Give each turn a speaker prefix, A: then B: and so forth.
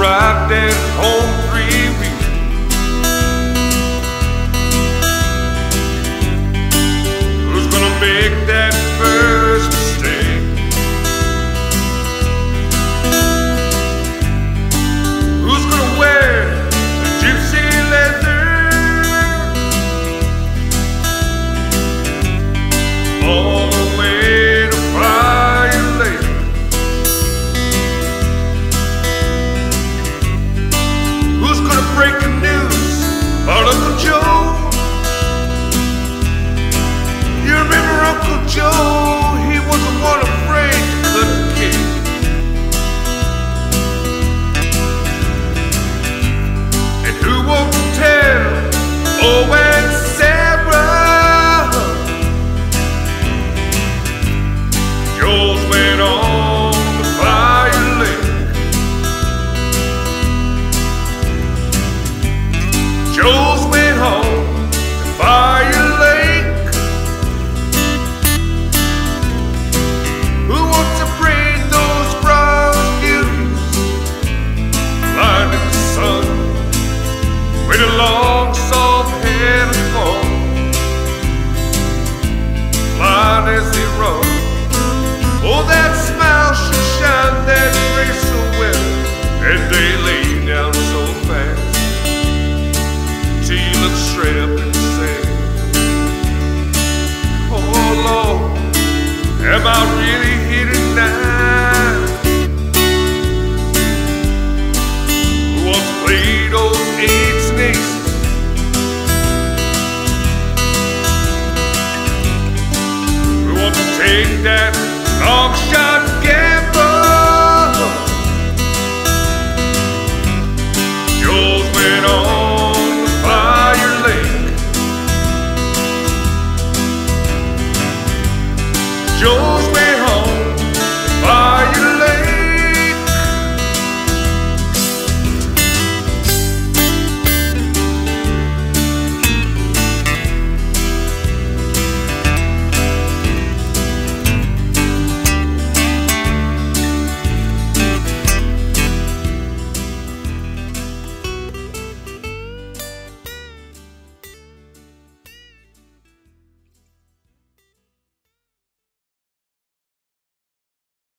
A: arrived at home three Oh, and Sarah, yours went on the fire went fire lake. Who wants to those brown beauties sun? Wait along. lazy road. Oh, that smile. that long shot